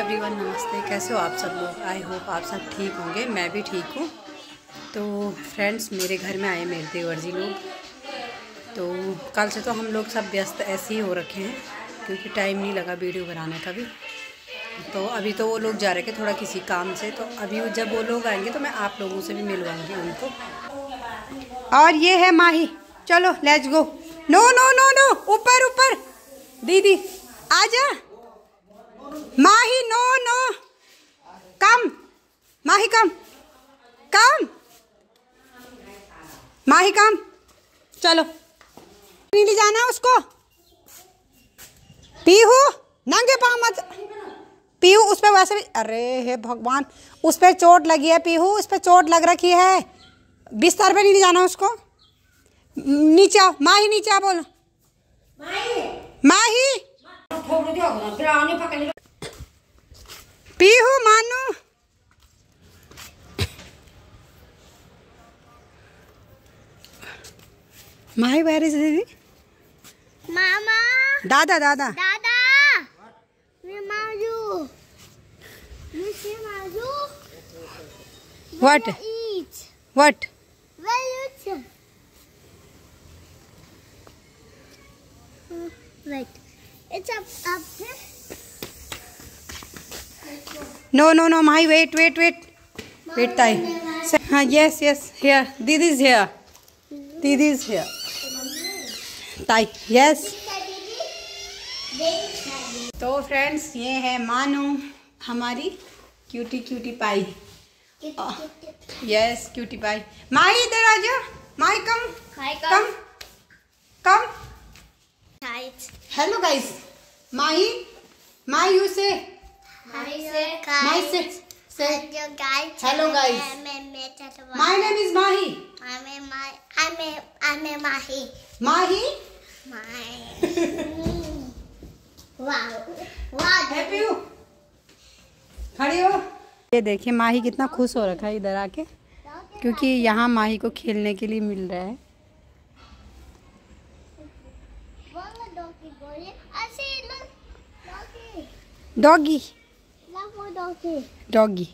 Everyone नमस्ते। कैसे हो आप सब लोग? आई होप आप सब ठीक होंगे। मैं भी ठीक हूँ। तो फ्रेंड्स मेरे घर में आए मेरे देवर जी लोग। तो कल से तो हम लोग सब व्यस्त ऐसे ही हो रखे हैं, क्योंकि टाइम नहीं लगा वीडियो बनाने का भी। तो अभी तो वो लोग जा रहे थे थोड़ा किसी काम से। तो अभी जब वो लोग आएँगे तो मैं आप लोगों से भी मिलवाऊँगी उनको। और ये है माही। चलो let's go no no no no ऊपर ऊपर। दीदी आजा माही नो नो। कम। माही कम। कम। माही कम। चलो। नहीं ले जाना उसको। पीहू नंगे पाँव मत। पीहू उस पर वैसे भी अरे हे भगवान। उस पर चोट लगी है पीहू। उस पर चोट लग रखी है। बिस्तर पे नहीं ले जाना उसको। नीचे आओ। माही नीचे आओ बोलो। माही। पीहू मानू माही वेर इज़ दीदी Mama, दादा दादा. What Where you eat? Hmm, Wait, it's no no no Mahi wait wait wait wait ताई हाँ यस यस हियर दीदी इज़ हियर दीदी इज़ हियर ताई यस तो फ्रेंड्स ये है मानू हमारी cutie cutie pie yes cutie pie Mahi इधर आ जा. Mahi come come come hello guys Mahi Mahi you say Hi, sir. Mahi say say Hello, guys. Hello, guys. My name is Mahi I'm a my. I'm a. I'm a mahi. Mahi My. wow. Wow. Happy हो खड़ी हो ये देखिए माही कितना खुश हो रखा है इधर आके क्योंकि यहाँ माही को खेलने के लिए मिल रहा है Wala doggy. Doggy.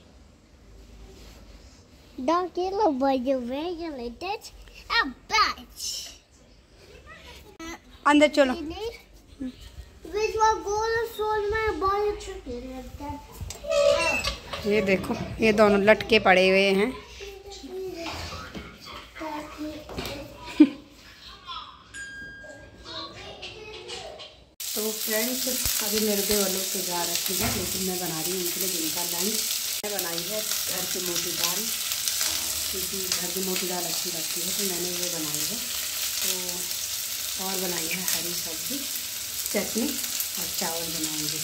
doggy. look boy you regulated a batch. अंदर चलो. ये देखो ये दोनों लटके पड़े हुए हैं तो फ्रेंड्स अभी मेरे दो लोग तो जा रखे हैं लेकिन मैं बना रही हूँ उनके लिए दिन का लंच मैं बनाई है घर की मोटी दाल क्योंकि घर की मोटी दाल अच्छी लगती है तो मैंने वो बनाई है। तो और बनाई है हरी सब्ज़ी चटनी और चावल बनाएँगे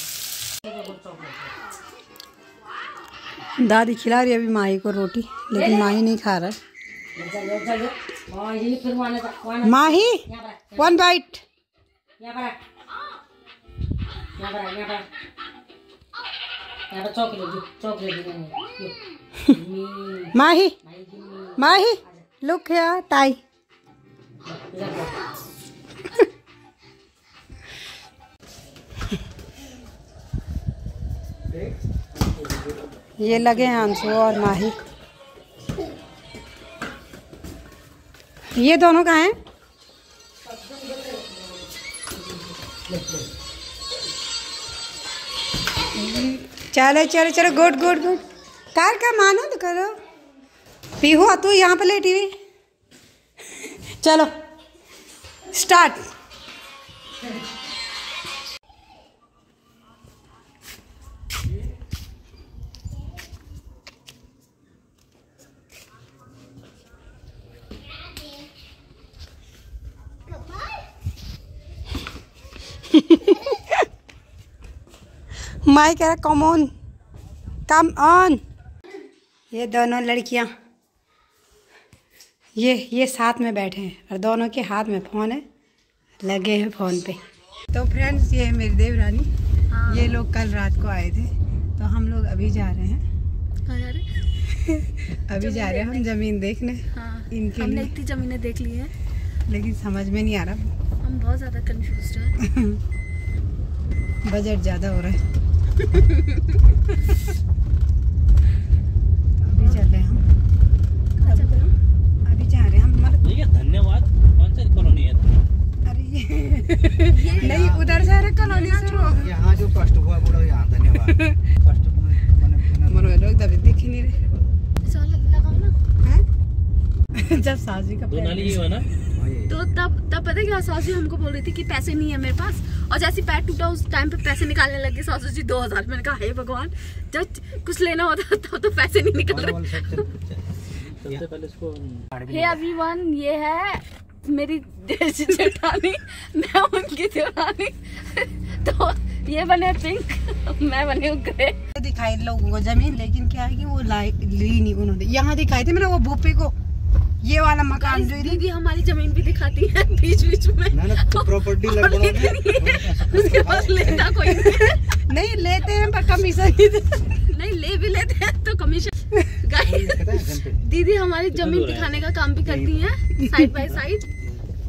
दादी खिला रही अभी माही को रोटी लेकिन माही नहीं खा रहा। Mahi? One bite Mahi Mahi look here ताई ये लगे हैं अंशु और माही। ये दोनों कहाँ हैं? चलो चलो चलो, गुड गुड गुड। कार का मानो तो करो। पीहू तू यहाँ पर लेटी हुई। चलो स्टार्ट माई कह रहा कम ऑन कम ऑन ये दोनों लड़कियाँ ये ये साथ में बैठे हैं और दोनों के हाथ में फ़ोन है लगे हैं फ़ोन पे। तो फ्रेंड्स ये है मेरी देवरानी ये लोग कल रात को आए थे तो हम लोग अभी जा रहे हैं। अभी जा रहे हैं हम ज़मीन देखने। हाँ। इनके हमने इतनी ज़मीनें देख ली हैं। लेकिन समझ में नहीं आ रहा। हम बहुत ज़्यादा कंफ्यूज हैं। बजट ज़्यादा हो रहा है। अभी चल रहे हैं हम। कहाँ चल रहे? अभी जा रहे हैं हम मतलब ठीक है धन्यवाद। कौन सी कॉलोनी है अरे ये नहीं उधर से अरे कॉलोनी से। यहाँ जो कष्ट हुआ बोलो यहाँ धन्यवाद। कष्ट मनो लोग तभी दिख ही नहीं रहे। लगाओ ना। जब साजी का ये ना तो तब तब पता क्या सासू हमको बोल रही थी कि पैसे नहीं है मेरे पास? और जैसे पैर टूटा उस टाइम पे पैसे निकालने लगे सासू जी दो हज़ार। मैंने कहा हे भगवान जब कुछ लेना होता तब तो पैसे नहीं निकल रहे। सबसे पहले इसको हे एवरीवन ये है मेरी देसी जेठानी। मैं उनकी देवरानी तो ये बने पिंक मैं बने ग्रे दिखाई लोगों को ज़मीन लेकिन क्या है कि वो लाई ली नहीं उन्होंने। यहाँ दिखाई थी मैंने वो भूपे को। ये वाला मकान जो दीदी हमारी ज़मीन भी दिखाती है बीच बीच में। ना ना प्रॉपर्टी ये- उसके पास लेता कोई नहीं नहीं लेते हैं पर कमीशन नहीं नहीं ले भी लेते हैं तो कमीशन गाइस दीदी हमारी ज़मीन दिखाने का काम भी करती है साइड बाय साइड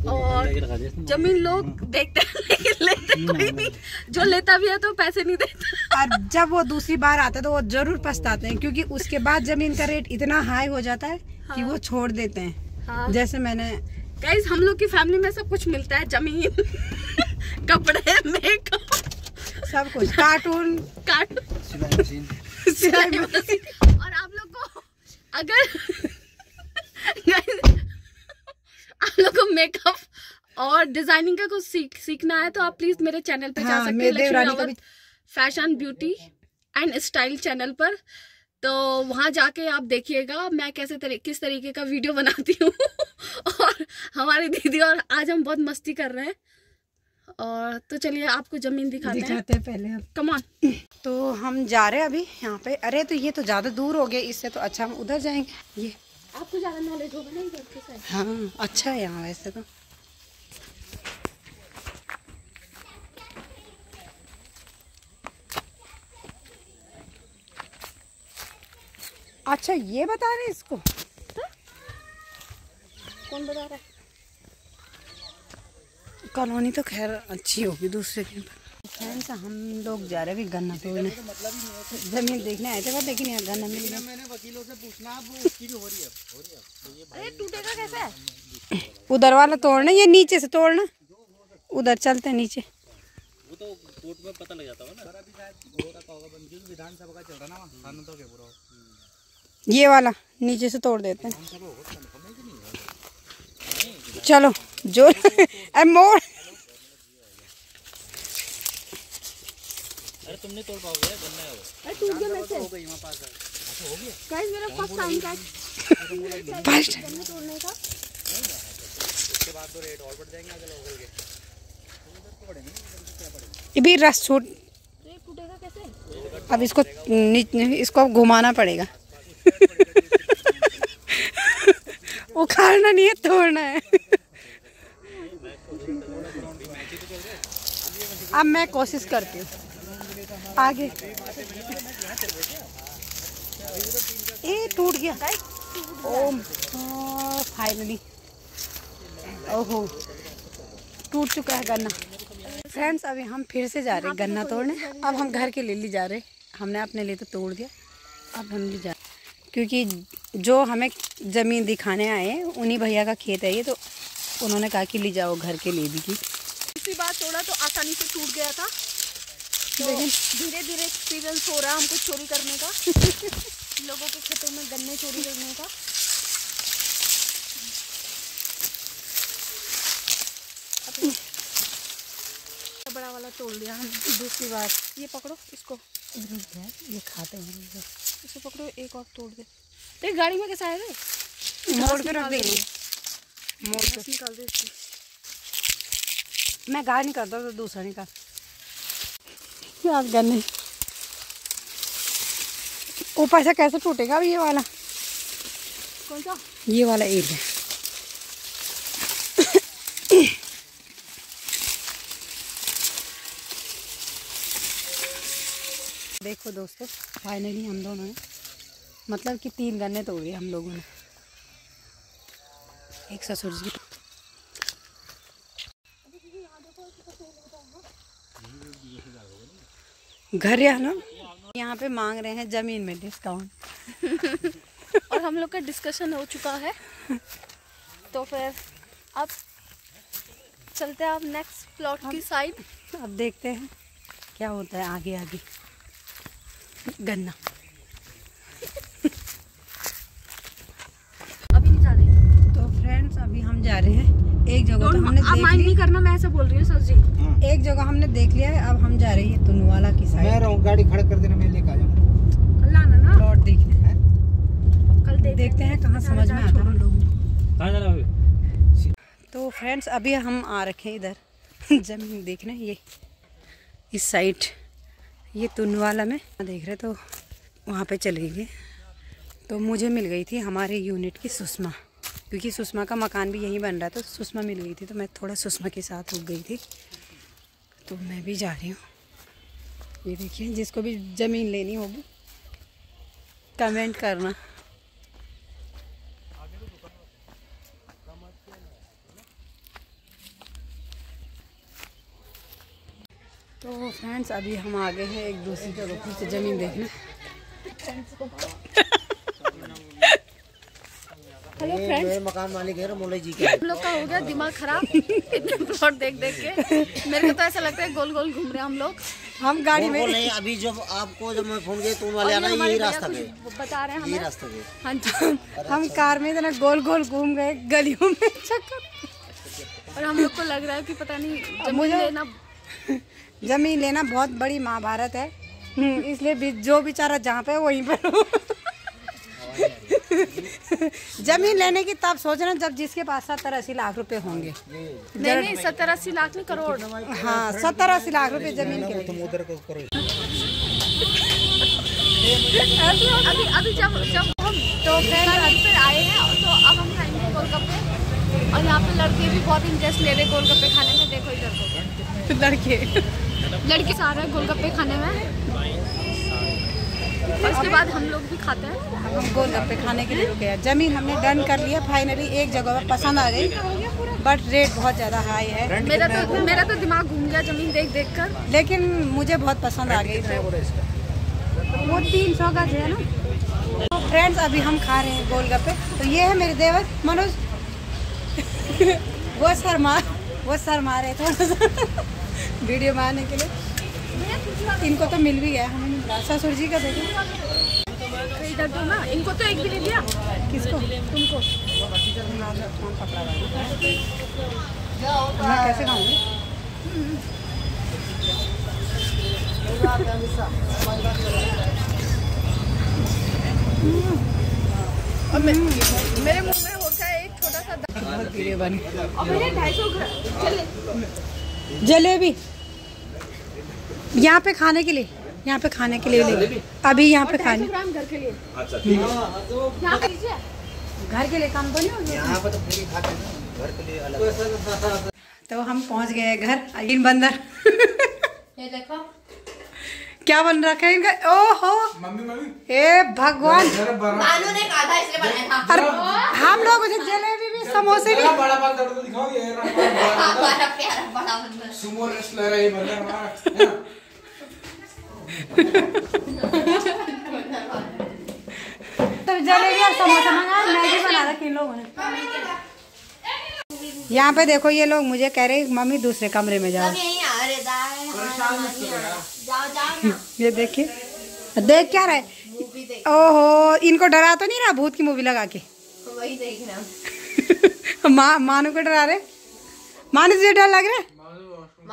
और। ज़मीन लोग देखते हैं लेकिन लेते कोई नहीं। जो लेता भी है तो पैसे नहीं देता। और जब वो दूसरी बार आते हैं तो वो ज़रूर पछताते हैं क्योंकि उसके बाद ज़मीन का रेट इतना हाई हो जाता है कि हाँ। वो छोड़ देते हैं। हाँ। जैसे मैंने गाइस हम लोग की फैमिली में सब कुछ मिलता है ज़मीन कपड़े मेकअप सब कुछ। Cartoon cartoon. और आप लोग को अगर आप लोग को मेकअप और डिज़ाइनिंग का कुछ सीख सीखना है तो आप प्लीज़ मेरे चैनल पे जा हाँ, सकते हैं Lakshmi Rawat fashion beauty and style channel पर। तो वहाँ जाके आप देखिएगा मैं कैसे तरी, किस तरीके का वीडियो बनाती हूँ। और हमारी दीदी और आज हम बहुत मस्ती कर रहे हैं। और तो चलिए आपको ज़मीन दिखाते हैं। दिखाते हैं पहले हम। कम ऑन तो हम जा रहे हैं अभी यहाँ पे। अरे तो ये तो ज़्यादा दूर हो गया इससे तो अच्छा हम उधर जाएँगे। ये। आपको ज़्यादा नॉलेज होगा ना हाँ अच्छा है यहाँ वैसे तो। अच्छा ये बता रहे इसको? कौन बता रहा है? कॉलोनी तो खैर अच्छी होगी दूसरे के। फ्रेंड्स हम लोग जा रहे हैं गन्ना तोड़ने। ज़मीन देखने आए थे पर लेकिन यहाँ गन्ना मिल गया। मैंने वकीलों से पूछना अब उसकी भी हो रही है। हो रही है। अरे टूटेगा कैसे? उधर वाला तोड़ना ये नीचे से तोड़ना। उधर चलते हैं नीचे। वो तो कोर्ट में पता लग जाता होगा ना। सर अभी शायद विधानसभा का चल रहा ना खाना तो के पूरा ये वाला नीचे से तोड़ देते हैं। चलो जो अरे मोड़ अरे तुम नहीं तोड़ पाओगे यार, गन्ना है वो। अरे टूट गया वैसे हो गई वहाँ पास है गाइस मेरा फ़र्स्ट टाइम था फ़र्स्ट गन्ने तोड़ने का। उसके बाद तो रेट और बढ़ जाएँगे अगर हो गए ये भी रस छूट तो टूटेगा कैसे? अब इसको इसको अब घुमाना पड़ेगा। उखाड़ना नहीं है तोड़ना है। अब मैं कोशिश करती हूँ। आगे। ए, टूट गया। ओम फाइनली ओहो, टूट चुका है गन्ना। फ्रेंड्स अभी हम फिर से जा रहे हैं गन्ना तोड़ने। अब हम घर के ले ली जा रहे हमने अपने लिए तो तोड़ दिया। अब हम ले जा क्योंकि जो हमें ज़मीन दिखाने आए हैं, उन्हीं भैया का खेत है ये तो उन्होंने कहा कि ले जाओ घर के ले दी की। दूसरी बार तोड़ा तो आसानी से टूट गया था। धीरे धीरे एक्सपीरियंस हो रहा है हमको चोरी करने का। लोगों के खेतों में गन्ने चोरी करने का। अब बड़ा वाला तोड़ दिया हमने। दूसरी बात ये पकड़ो इसको। ये खाते हैं इसको पकड़ो एक और तोड़ दे। तेरी गाड़ी में कैसा आएगा मोड़ के रख देंगे। मोड़ के निकाल दे इसकी। मैं गाय नहीं करता तो दूसरा निकाल। प्याज गन्ने ऊपर से कैसे टूटेगा अब ये वाला? कौन सा? ये वाला एरिया देखो दोस्तों फाइनली हम दोनों ने मतलब कि तीन गन्ने तोड़े हम लोगों ने। एक ससुर जी। घर या ना? यहाँ पे मांग रहे हैं ज़मीन में डिस्काउंट और हम लोग का डिस्कशन हो चुका है। तो फिर अब चलते हैं आप नेक्स्ट प्लॉट की साइड अब देखते हैं क्या होता है आगे आगे गन्ना अभी नहीं जा रही तो फ्रेंड्स अभी हम जा रहे हैं। एक जगह तो हमने आप देख माइंड ली। नहीं करना मैं ऐसा बोल रही हूँ सर जी। एक जगह हमने देख लिया है अब हम जा रही है तुनवाला की मैं साइड रहूँ गाड़ी खड़ा कर देना मैं लेके आ जाऊँ कल आना ना? प्लॉट देखने। कल देख देखते हैं कहाँ समझ में आता है। हम लोग है तो फ्रेंड्स अभी हम आ रखे हैं इधर। ज़मीन देखने ये। इस साइड ये तुनवाला में। देख रहे तो वहाँ पे चले गए तो मुझे मिल गई थी हमारे यूनिट की सुषमा। क्योंकि सुषमा का मकान भी यहीं बन रहा था तो सुषमा मिल गई थी तो मैं थोड़ा सुषमा के साथ रुक गई थी। तो मैं भी जा रही हूँ। ये देखिए, जिसको भी ज़मीन लेनी होगी कमेंट करना। तो फ्रेंड्स अभी हम आ गए हैं एक दूसरी जगह से ज़मीन देखने। हेलो फ्रेंड्स मकान मालिक है मोले जी के। हम लोग का हो गया दिमाग खराब। इतने प्लॉट देख देख के। मेरे को तो ऐसा लगता है गोल गोल घूम रहे हम लोग। हम गाड़ी में नहीं अभी जब आपको जब मैं फ़ोन किया तो वाले आना यही रास्ता गए बता रहे हैं यही हमें। रास्ता गए हाँ जी। हम कार में इतना गोल गोल घूम गए गलियों में चक्कर। और हम लोग को लग रहा है कि पता नहीं मुझे- लेना ज़मीन लेना बहुत बड़ी महाभारत है। इसलिए जो बेचारा जहाँ पे वहीं पर। ज़मीन लेने की तब सोचना जब जिसके पास सत्तर अस्सी लाख रुपए होंगे। नहीं नहीं सत्तर अस्सी लाख नहीं करोड़। हाँ सत्तर अस्सी लाख रुपए ज़मीन के लिए। अभी अभी जब जब हम तो पे आए हैं तो अब हम खाएँगे गोलगप्पे। और यहाँ पे लड़के भी बहुत इंटरेस्ट ले रहे गोलगप्पे खाने में। देखो इधर को। लड़के। लड़के सारे गोलगप्पे खाने में। और इसके बाद हम लोग भी खाते हैं। हम गोलगप्पे खाने के लिए रुके हैं। ज़मीन हमने डन कर लिया फाइनली एक जगह पर पसंद आ गई। बट रेट बहुत ज़्यादा हाई है। मेरा तो मेरा तो दिमाग घूम गया ज़मीन देख देख कर। लेकिन मुझे बहुत पसंद आ गई तो। वो तीन सौ गज है ना तो फ्रेंड्स अभी हम खा रहे हैं गोलगप्पे। तो ये है मेरे देवर मनोज। वो सर मार वो सर मारे थोड़ा सा। वीडियो में आने के लिए। इनको तो मिल भी गया हमें ससुर जी का देखो तो ना इनको तो एक भी नहीं दिया किसको? तुमको। मैं कैसे खाऊँगी और मे- मेरे मुँह में होता है एक छोटा और ढाई सौ जलेबी। यहाँ पे खाने के लिए। यहाँ पे खाने के लिए ले अभी यहाँ पे खाने। घर के लिए। यहाँ घर के लिए काम तो नहीं तो पूरी खाते हैं ना, घर के लिए अलग। तो हम पहुँच गए हैं घर इन बंदर। ये देखो। क्या बन रखा है इनका? ओहो! ए भगवान! नानू ने कहा था इसलिए बनाया था। अरे हम लोग उसे जलेबी भी समोसे भी। बड़ा बंदर तो दिखाओ ये हमारा प्यारा बड़ा बंदर। सुमो रेसलर है ये बंदर हमारा तो जलेबी और समोसा मंगाया मैगी बना रखी इन लोगों ने। यहाँ पे देखो ये लोग मुझे कह रहे मम्मी दूसरे कमरे में जाओ। ये देखिए देख क्या रहे ओहो इनको डरा तो नहीं रहा भूत की मूवी लगा के? वही देख रहा हूँ माँ मानू को डरा रहे? मानू तुझे डर लग रहा है?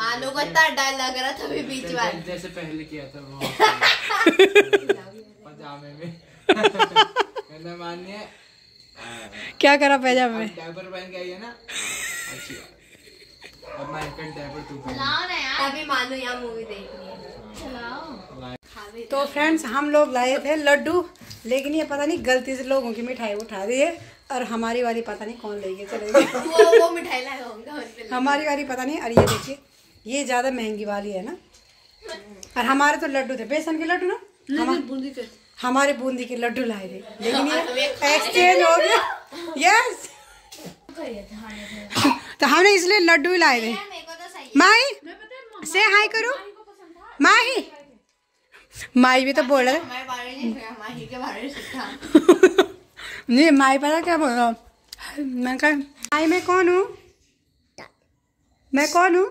मानो को इतना डर लग रहा था अभी बीच में जैसे पहले किया था वो। पजामे में। कहना मानिए क्या करा पैजामे में? डायपर पहन के आई है ना। अच्छी बात। अब मैं एक डायपर तू चलाओ ना यार। अभी मानो यहाँ मूवी देखनी है। चलाओ। तो फ्रेंड्स हम लोग लाए थे लड्डू लेकिन ये पता नहीं गलती से लोगों की मिठाई उठा दी है और हमारी वाली पता नहीं कौन ले गए। चले वो वो मिठाई लाया होगा हमारी वाली पता नहीं और ये देखिए ये ज़्यादा महँगी वाली है ना? और हमारे तो लड्डू थे। बेसन के लड्डू ना? हम- बूंदी के। हमारे बूंदी के लड्डू लाए थे। लेकिन ये एक्सचेंज हो गया। यस तो हमने इसलिए लड्डू ही लाए थे। तो माही से हाय करो। माही माई भी तो बोल रहे नहीं है माही के बारे में सीखा नहीं माई पता क्या बोल रहा हूँ? मैं कहा माई मैं कौन हूँ? मैं कौन हूँ?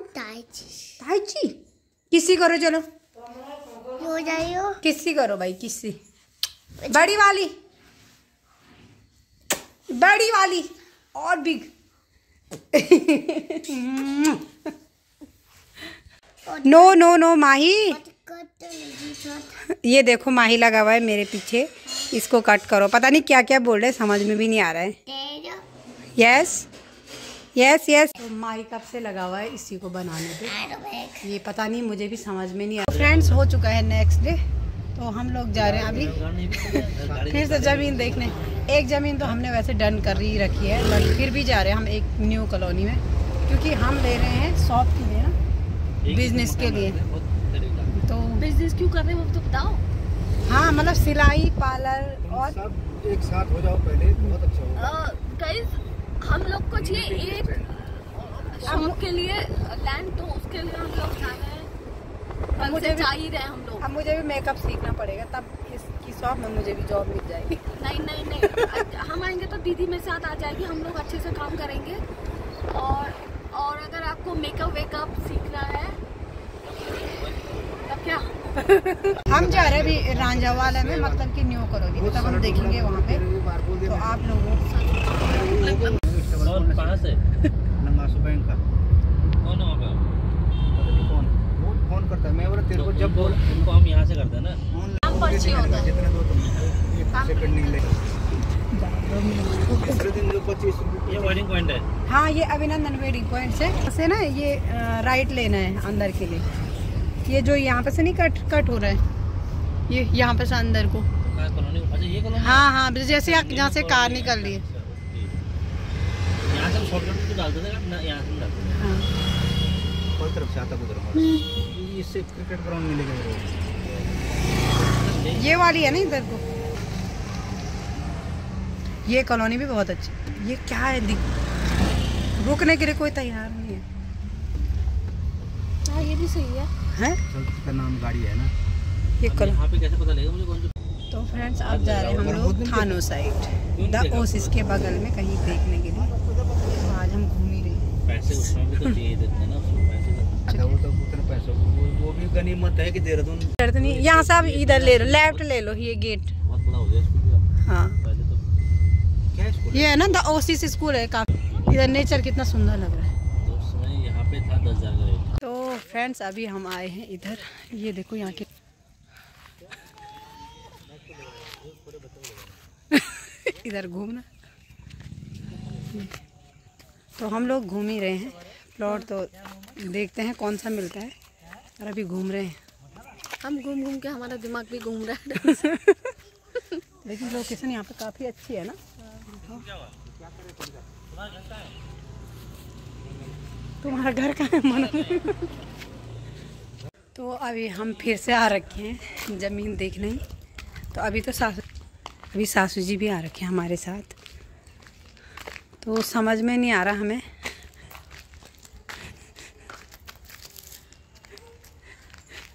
किसी करो चलो। हो जाइयो। किसी करो भाई किसी। बड़ी वाली। बड़ी वाली। और big. No no no Mahi. ये देखो माही लगा हुआ है मेरे पीछे। इसको कट करो। पता नहीं क्या क्या बोल रहे हैं समझ में भी नहीं आ रहा है। यस यस यस तो माही कब से लगा हुआ है इसी को बनाने पे? ये पता नहीं मुझे भी समझ में नहीं आ फ्रेंड्स हो चुका है नेक्स्ट डे तो हम लोग जा रहे हैं अभी। फिर से ज़मीन देखने। एक ज़मीन तो हमने वैसे डन कर ही रखी है बट फिर भी जा रहे हैं हम एक न्यू कॉलोनी में। क्योंकि हम ले रहे हैं शॉप के लिए ना बिज़नेस के लिए। तो बिज़नेस क्यों कर रहे हो? वो तो बताओ। हाँ मतलब सिलाई पार्लर और सब एक साथ हो जाओ पहले बहुत अच्छा होगा। गाइस हम लोग को चाहिए एक शॉप के लिए लैंड तो उसके लिए हम लोग जा रहे हैं। कल मुझे जा ही रहे हम लोग। अब मुझे भी मेकअप सीखना पड़ेगा तब इसकी शॉप में मुझे भी जॉब मिल जाएगी। नहीं नहीं नहीं। हम आएँगे तो दीदी मेरे साथ आ जाएगी हम लोग अच्छे से काम करेंगे। और और अगर आपको मेकअप वेकअप सीखना है तब क्या? हम जा रहे हैं अभी रांझा वाला में मतलब कि न्यू में तब हम देखेंगे वहाँ पे। तो आप लोगों और कहाँ से? नंगासू बैंक का। कौन है वहाँ पता नहीं कौन। वो फ़ोन करता है। मैं बोला तेरे को जब बोल उनको हम यहाँ से करते हैं ना? हम पर्ची होता है। दो तुम सेकंड नहीं लेगा। दूसरे दिन जो पच्चीस रुपये ये वेडिंग पॉइंट है। हाँ ये अभिनंदन वेडिंग पॉइंट से। से ना ये राइट लेना है अंदर के लिए। ये जो यहाँ पे से नहीं कट कट हो रहा है। ये यहाँ पे से अंदर को। अच्छा ये हाँ हाँ जैसे यहाँ से कार निकल रही है। यहाँ से शॉर्टकट तो डालते थे ना यहाँ से डालते थे। हाँ। कोई तरफ़ से आता गुजरा इससे क्रिकेट ग्राउंड मिलेगा ये वाली है ना इधर को? ये कॉलोनी भी बहुत अच्छी ये क्या है? दिख रुकने के लिए कोई तैयार नहीं है। हाँ ये भी सही है। हैं? चलती का नाम गाड़ी है ना। ये कॉलोनी यहाँ पे कैसे पता लगेगा मुझे कौन तो फ्रेंड्स अब जा रहे हैं हम लोग थानो साइड द ओसिस के बगल में कहीं देखने के लिए तो आज हम घूम ही रहे हैं पैसे उसमें भी तो चाहिए देते ना तो अच्छा वो तो उतने पैसों वो, वो भी गनीमत है कि देहरादून डर तो यहाँ से आप इधर ले लो लेफ़्ट ले लो ये गेट। बहुत बड़ा हो गया स्कूल हाँ। पहले तो क्या स्कूल ये है ना द ओसिस स्कूल है काफ़ी। इधर नेचर कितना सुंदर लग रहा है। तो पे था दस हज़ार का रेट। तो फ्रेंड्स अभी हम आए हैं इधर। ये देखो यहाँ के इधर घूमना। तो हम लोग घूम ही रहे हैं। प्लॉट तो देखते हैं कौन सा मिलता है और अभी घूम रहे हैं। हम घूम घूम के हमारा दिमाग भी घूम रहा है। लेकिन लोकेशन यहाँ पे काफ़ी अच्छी है ना। तुम्हारा घर कहाँ है मनो। तो अभी हम फिर से आ रखे हैं ज़मीन देखने। तो अभी तो सासू अभी सासू जी भी आ रखे हैं हमारे साथ। तो समझ में नहीं आ रहा हमें।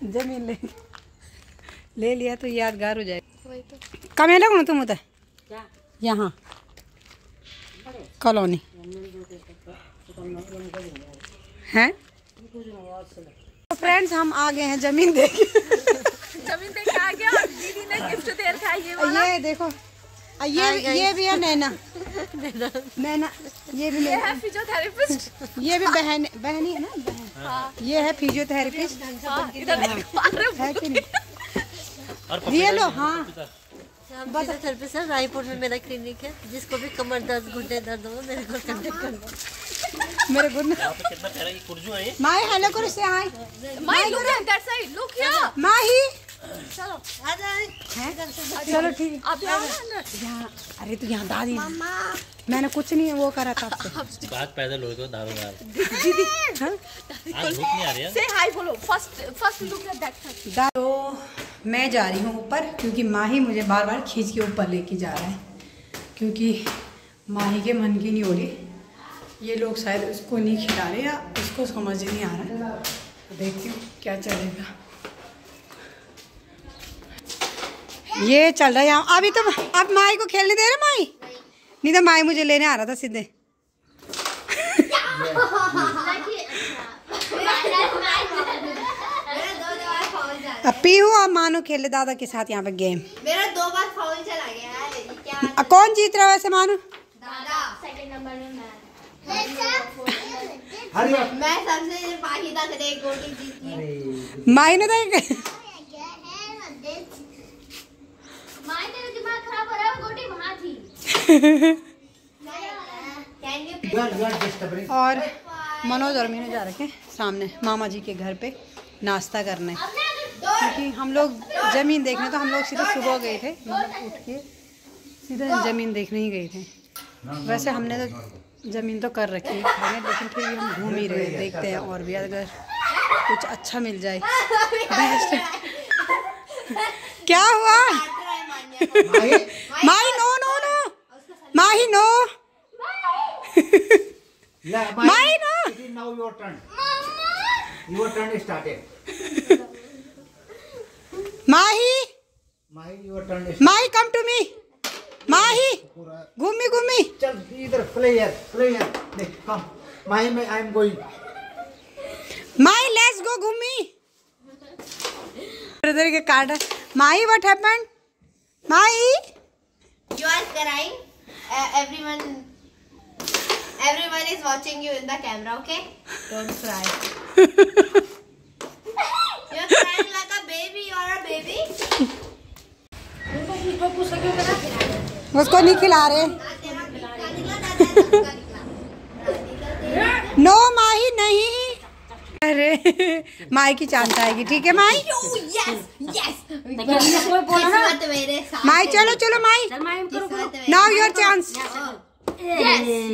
ज़मीन ले ले लिया तो यादगार हो जाए वही तो। कम है लगो तुम उधर? यहाँ। कॉलोनी। हैं? तो फ्रेंड्स हम आ गए हैं ज़मीन देख। ज़मीन देख आ गया और दीदी ने गिफ्ट दे रखा है ये वाला। ये देखो। ये ये भी है नैना। नैना। ये भी ये है फिजियोथेरेपिस्ट ये भी बहन बहनी है ना बहन। ये है फिजियोथेरेपिस्ट हाँ इधर देखो अरे है कि नहीं? ये लो हाँ फिजियोथेरेपिस्ट हैं रायपुर में मेरा क्लिनिक है जिसको भी कमर दर्द घुटने दर्द हो मेरे को कांटेक्ट करना मेरे गुड यहाँ पे कितना प्यारा ये कुर्जू है ये? हेलो करो से hi my look at that side look here Mahi चलो आ जाए। चलो ठीक। आप यहाँ अरे तो यहाँ दादी मैंने कुछ नहीं वो करा था आपसे। बात पैदल हो तो दारोगार हाँ? आज धूप नहीं आ रही है? से हाय बोलो। First first look at that तो मैं जा रही हूँ ऊपर क्योंकि माही मुझे बार बार खींच के ऊपर लेके जा रहा है। क्योंकि माही के मन की नहीं हो रही। ये लोग शायद उसको नहीं खिला रहे या उसको समझ नहीं आ रहा। है देखती हूँ क्या चलेगा। ये चल रहा है यहाँ। अभी तो अब माई को खेलने दे रहे माई? नहीं तो माई मुझे लेने आ रहा था सीधे। अब पीहू और मानो खेले दादा के साथ यहाँ पे गेम मेरा दो बार फाउल चला गया है क्या कौन जीत रहा है वैसे मानो? दादा। सेकंड नंबर में मैं। मैं सबसे पाहिदा से एक गोटी जीती माई ने तो माय तेरा दिमाग खराब हो रहा है वो गोटी वहाँ थी can you you are you are disturbing और मनोज और मीनू जा रखे सामने मामा जी के घर पे नाश्ता करने। क्योंकि हम लोग ज़मीन देखने तो हम लोग सीधा सुबह गए थे। मतलब उठ के सीधा ज़मीन देखने ही गए थे। वैसे हमने तो ज़मीन तो कर रखी है लेकिन फिर भी हम घूम ही रहे देखते हैं और भी अगर कुछ अच्छा मिल जाए। बेस्ट क्या हुआ? No Mahi no Mahi no It is now your turn. Mama. Your turn is started. Mahi Mahi, your turn is Mahi come to me Mahi घूमी घूमी चल इधर play here, play here. Come. Mahi, I am going. Mahi let's go घूमी brother के card Mahi what happened Mahi You are crying. Uh, everyone, everyone is watching you in the camera. Okay? Don't cry. You're crying like a baby. You're a baby. उसको नहीं खिला रहे no माही नहीं अरे माई की chance आएगी ठीक है माई? माई चलो चलो माई। नाउ योर चांस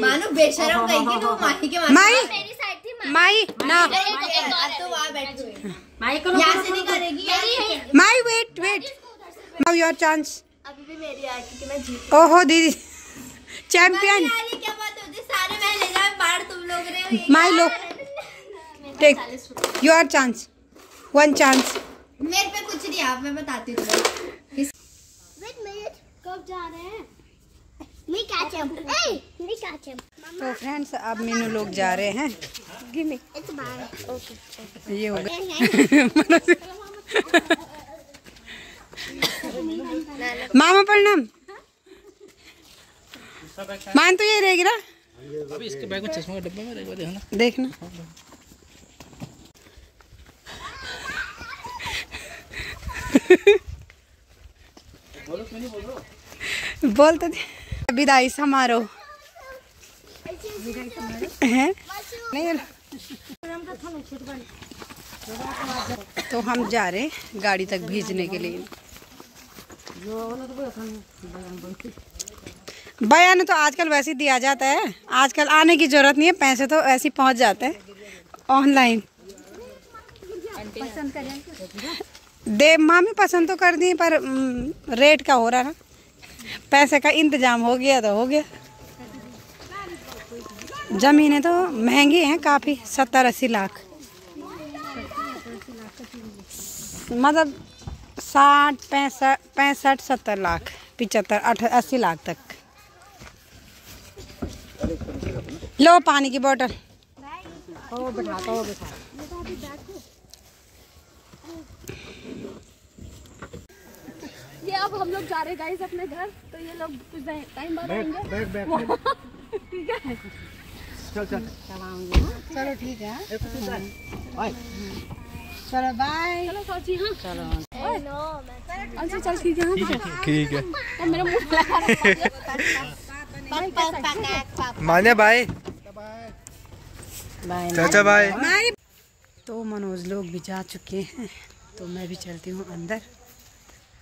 मानो बेशरम गई कि तू माही के मासी माई मेरी साइड थी माई। ना। अब तो वहाँ बैठी हुई यहाँ से नहीं करेगी यार my wait wait now your chance अभी भी मेरी क्योंकि मैं जीत ओहो दीदी। चैंपियन क्या बात होती? है सारे मैं ले जाए बाहर तुम लोग हो my low take your chance one chance मेरे पे कुछ नहीं आप मैं बताती हूँ कब जा रहे हैं? तो फ्रेंड्स अब मीनू लोग जा रहे हैं। ये हो गए मामा प्रणाम। मान तो ये रहेगी ना? अभी इसके बैग में चश्मा का डब्बा में देखो देखो देखना। बोलते थे। विदाई समारोह। नहीं तो हम जा रहे गाड़ी तक भेजने के लिए। बयान तो आजकल वैसे ही दिया जाता है। आजकल आने की ज़रूरत नहीं है, पैसे तो ऐसे ही पहुँच जाते हैं। ऑनलाइन। दे, मामी पसंद तो कर दी पर रेट का हो रहा ना। पैसे का इंतज़ाम हो गया तो हो गया। जमीनें तो महँगी हैं काफ़ी, सत्तर अस्सी लाख। मतलब साठ, पैंसठ पैंसठ, सत्तर लाख, पिचहत्तर, अठ, अस्सी लाख तक। लो पानी की बोतल। ये अब हम लोग जा रहे गाइस अपने घर तो ये लोग कुछ टाइम बाद आएँगे। बैक बैक ठीक है? चल चल। चलो ठीक है। बाय चलो। बाय। चलो सोची हाँ। चलो। अच्छा चल ठीक है। हाँ। ठीक है तो मेरा मुँह लगा रहा है। मान्या बाय चाचा बाय तो मनोज लोग भी जा चुके हैं तो मैं भी चलती हूँ अंदर।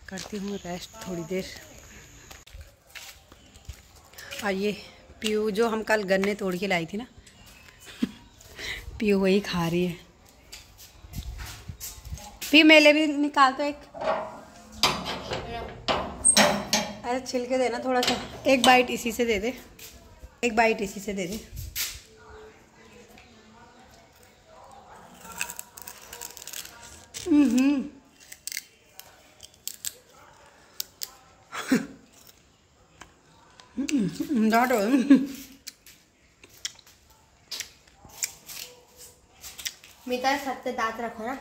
करती हूँ रेस्ट थोड़ी देर। और ये पीयू, जो हम कल गन्ने तोड़ के लाई थी ना, पीयू वही खा रही है। पी मेले भी निकाल तो एक। अरे, छिलके देना थोड़ा सा। एक बाइट इसी से दे दे। एक बाइट इसी से दे दे। डांट मीता छत पे दांत रखो ना।